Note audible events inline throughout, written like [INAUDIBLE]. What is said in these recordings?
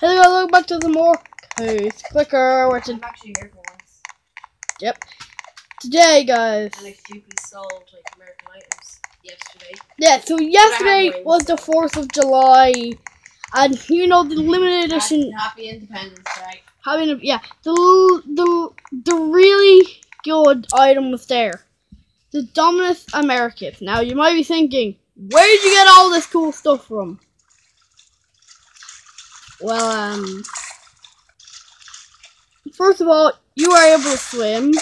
Hey welcome back to the more Case Clicker, which I'm actually here for once. Yep. Today, guys. And I stupidly sold like American items yesterday. Yeah, so yesterday was the 4th of July, and you know, the limited edition, Happy Independence Day. a, yeah, the, the, the really good item was there. The Dominus Americas. Now, you might be thinking, where did you get all this cool stuff from? Well, um, first of all, you are able to swim.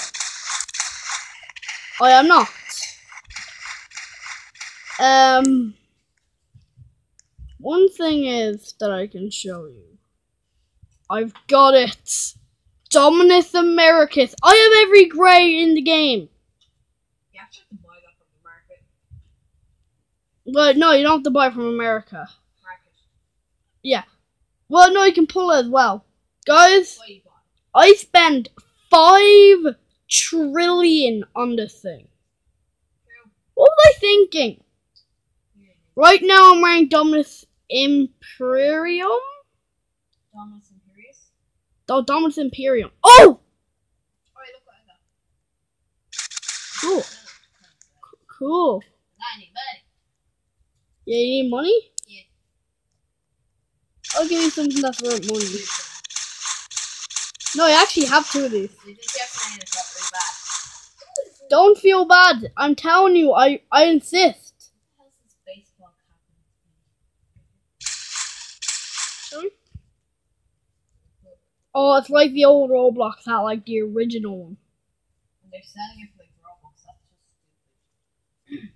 I am not. Um, one thing is that I can show you. I've got it. Dominus Americas. I have every grade in the game. You actually have to buy that from the market. But no, you don't have to buy it from America. Yeah. Well, no, you can pull it as well. Guys, What you bought? I spent five trillion on this thing. What was I thinking? Right now, I'm wearing Dominus Imperium. Dominus Imperius. Oh, Dominus Imperium. Oh, you look like that. cool, cool. Yeah, you need money? Yeah. I'll give you something that's worth money. No, I actually have two of these. We did yesterday and it got really bad. Don't feel bad. I'm telling you, I, I insist. How's this baseball? Sorry? Oh, it's like the old Roblox, not like the original one. And they're selling it for like Robux. That's just stupid.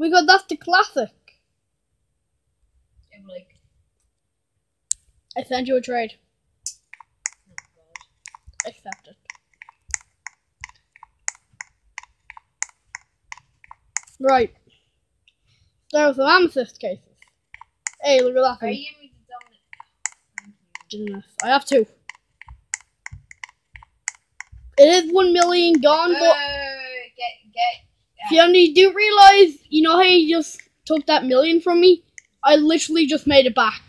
We got that's the classic. But like, I sent you a trade. oh god. Accept it. Right. There are some amethyst cases. Hey, look at that thing. you me the Dominus? Thank you. I have two. It is one million gone, Wait, but get, get. Fiona, you do realize, you know how you just took that million from me? I literally just made it back.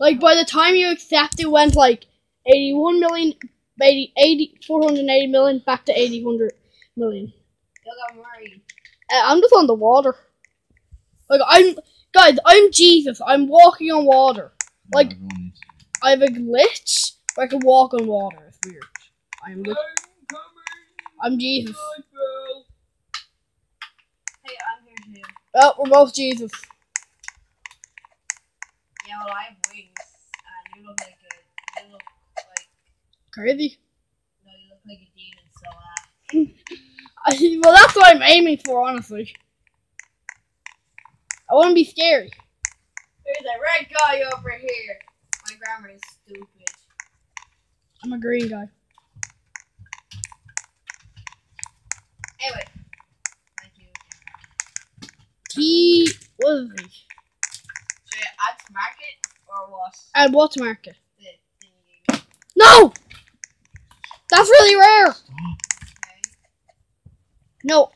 Like, by the time you accept it, went like 81 million, 80, 80 480 million, back to 800 million. Look, I'm. Uh, I'm just on the water. Like, I'm, guys, I'm Jesus. I'm walking on water. Like, I have a glitch where I can walk on water. It's weird. I am, lit- I'm Jesus. Hey, I'm Oh, we're both Jesus. Yeah, well, I have wings, and you look like a, you look like, Crazy. no, you look like a demon, so, uh, [LAUGHS] well, that's what I'm aiming for, honestly. I want to be scary. there's a red guy over here. My grammar is stupid. I'm a green guy. Anyway. Is he? So, yeah, add to market, or what? At what market? The thing you gave me. No! That's really rare! Okay. [GASPS] No.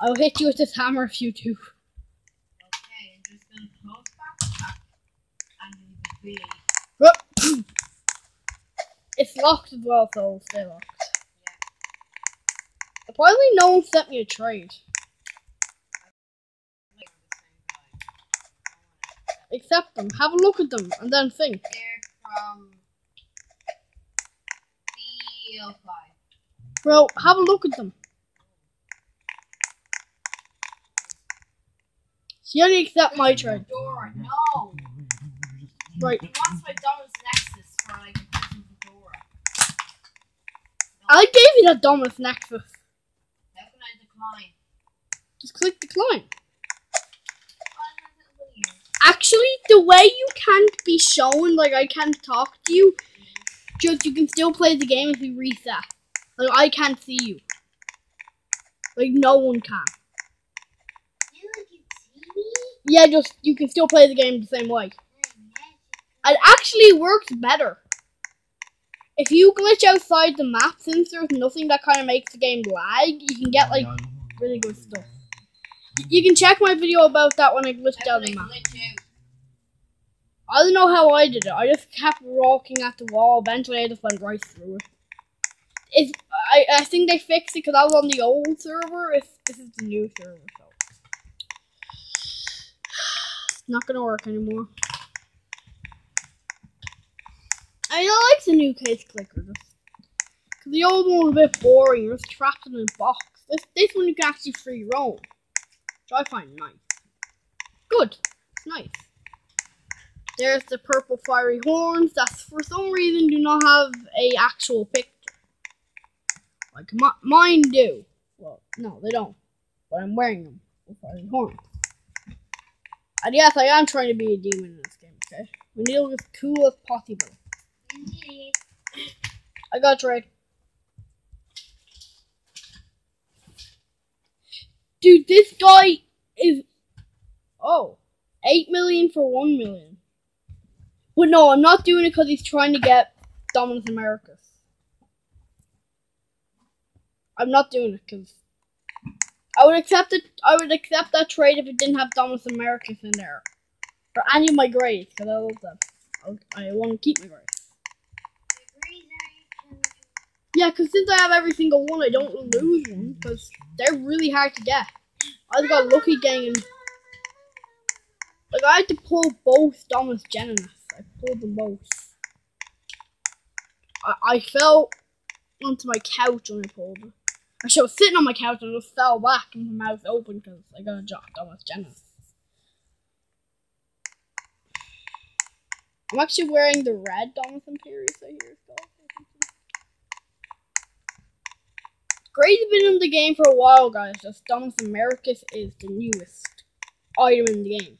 I'll hit you with this hammer if you do. Okay, I'm just gonna close back and leave it be. [COUGHS] It's locked as well, so stay locked. Apparently, no one sent me a trade. Like, the same guy. Accept them. Have a look at them, and then think. They're from BL5. Bro, have a look at them. You only accept my trade. Fedora, no! Right. He wants my Dominus Nexus for like a freaking I gave you that Dominus Nexus. How can I decline? Just click decline. Why is it weird? Actually, the way you can't be shown, like I can't talk to you, just you can still play the game if you reset. Like I can't see you. Like no one can. You see me? Yeah, just you can still play the game the same way. It actually works better. If you glitch outside the map, since there's nothing that kind of makes the game lag, you can get like really good stuff. You can check my video about that when I glitched out the map. I don't know how I did it. I just kept walking at the wall. Eventually, I just went right through it. It's, I, I think they fixed it because I was on the old server. If this is the new server, so it's not gonna work anymore. I don't like the new case clicker. Cause the old one was a bit boring. You're just trapped in a box. This this one you can actually free roam, I find nice. Good, it's nice. There's the purple fiery horns that for some reason do not have a actual picture. Like mi- mine do. Well, no, they don't. But I'm wearing them. The fiery horns. And yes, I am trying to be a demon in this game. Okay, we need to look as cool as possible. I got trade. Dude, this guy is oh, 8 million for 1 million. But no, I'm not doing it because he's trying to get Dominus Americas. I'm not doing it because I would accept it. I would accept that trade if it didn't have Dominus Americas in there, or any of my grades because I love them. I, I want to keep my grades. Yeah, because since I have every single one, I don't lose one because they're really hard to get. I got lucky getting. Like I had to pull both Dominus Genesis. I pulled them both. I, I fell onto my couch when I pulled it. Actually, I was sitting on my couch and I just fell back and my mouth open because I got a job Dominus Genesis. I'm actually wearing the red Dominus Imperius I hear it's Grade's been in the game for a while, guys. Just Dominus Americus is the newest item in the game.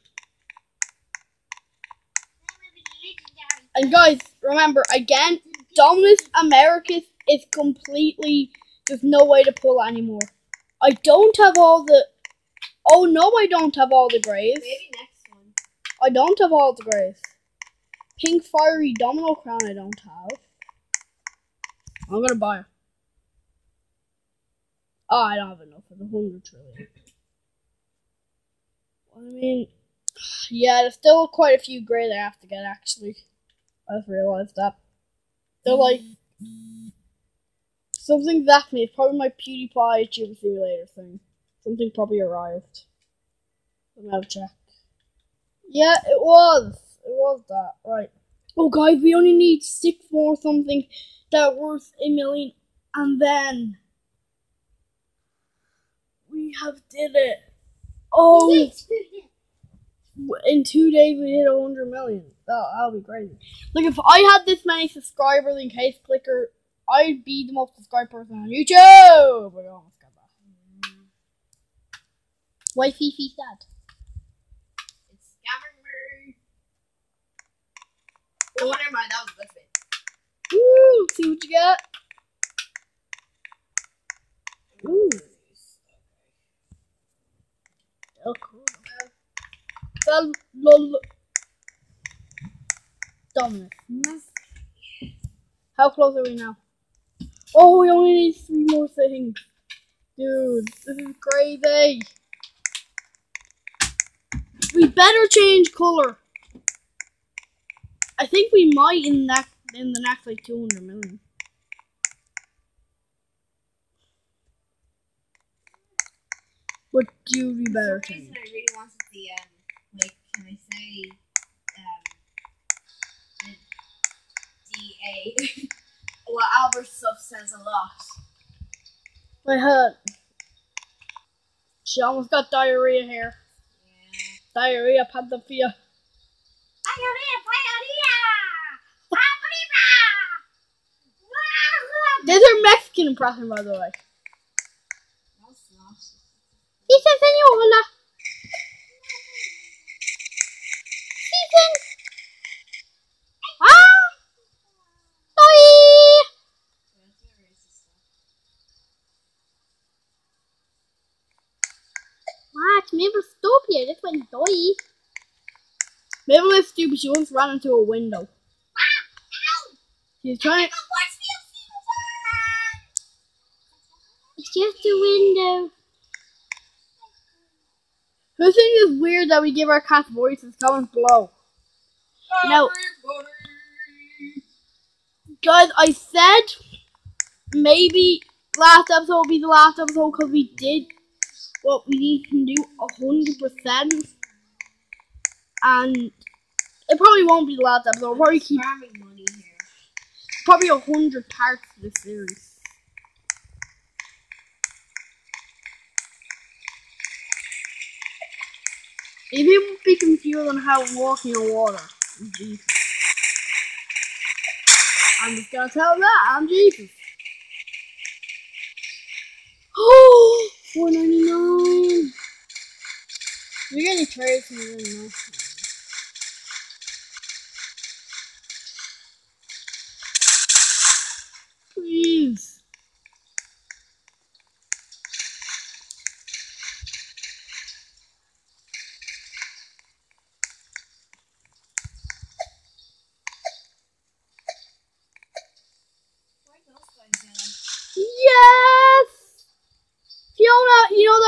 And guys, remember again, Dominus Americus is completely there's no way to pull anymore. I don't have all the Oh no I don't have all the grays. Maybe next one. I don't have all the grays. Pink fiery domino crown I don't have. I'm gonna buy it. Oh, I don't have enough for the hundred trillion. I mean, yeah, there's still quite a few grey that I have to get actually. I just realized that. They're like something exactly. It's probably my PewDiePie Tube Simulator thing. Something probably arrived. Let me check. Yeah, it was. It was that. Right. Oh, guys, we only need six more something that worth a million, and then we have did it. Oh, in two days we hit a hundred million. That that'll be crazy. Like if I had this many subscribers in Case Clicker, I'd be the most subscribed person on YouTube. I almost got that. Why Fifi sad? It's scamming me. Oh, never mind. That was the best bit. Woo! See what you got. Ooh. Oh, cool. That lol. How close are we now? Oh, we only need three more things. Dude, this is crazy. We better change color. I think we might in in the next like 200 million. What do better For some reason, change? I really wanted the um, like, can I say, um, the DA. [LAUGHS] well, Albert stuff says a lot. My head. She almost got diarrhea here. Yeah. Diarrhea, pantophia. These are Mexican impression, by the way. That's not. Dice señora. Dicen. Ah. Soy. That's a racist Mabel's stupid. This one's doy. Mabel is stupid. She once ran into a window. She's trying to. It's just a window. Who think it's weird that we give our cats voices? Comment below. No. Everybody. Guys, I said maybe last episode will be the last episode because we did what we need to do a hundred percent, and it probably won't be the last episode. We'll probably keep money here. probably a hundred parts to this series. If you would be confused on how to walk in the water. I'm Jesus. I'm just gonna tell that I'm Jesus. [GASPS] Oh, 499. You're gonna trade for really nice.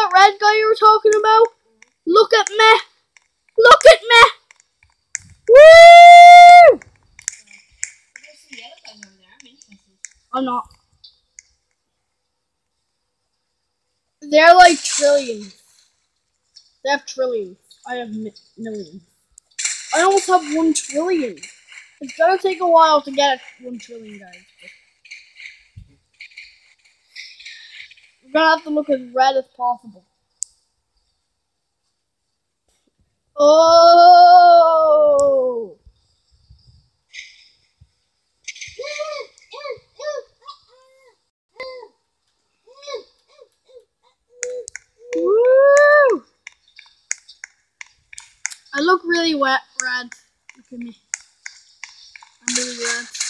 That red guy you were talking about? Look at me! Look at me! Woo! I'm not. They're like trillions. They have trillions. I have mi- millions. I almost have one trillion. It's gonna take a while to get one trillion, guys. Gonna have to look as red as possible. Oh! Woo! I look really wet, red. Look at me. I'm really red.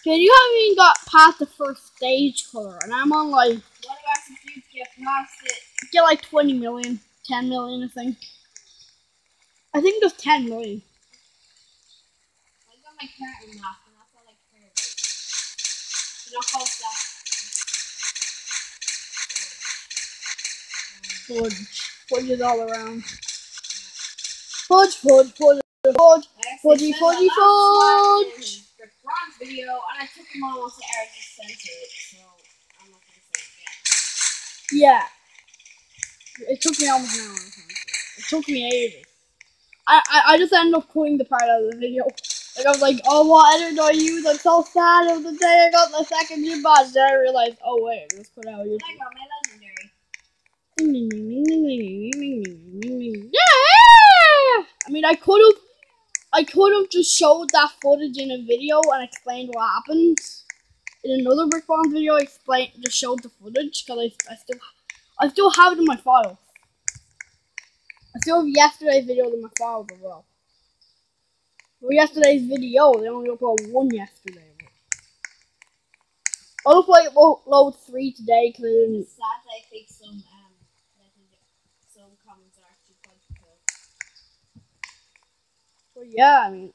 Okay, you haven't even got past the first stage color, and I'm on like What about if you get past it? get like 20 million, 10 million, I think. I think just 10 million. I got my current map, and that's all I care about. You know, close that. Fudge. Fudge is all around. Fudge, fudge, fudge, fudge. Fudgy, fudgy, fudge video, and I took them all, so I just sent it. So I'm not gonna say it again. Yeah. It took me almost an hour. It took me ages. I, I, I just ended up quitting the part of the video. Like I was like, oh what edit do I use? I'm so sad of the day I got the second gym boss. Then I realized, oh wait, let's put out YouTube. I got my legendary. [LAUGHS] Yeah! I mean, I could have I could have just showed that footage in a video and explained what happened. In another Brick Bombs video, I explained, just showed the footage because I, I still, I still have it in my files. I still have yesterday's video in my files as well. Well, yesterday's video, they only uploaded one yesterday. I'll upload three today because I didn't. Sad I think some Yeah, I mean,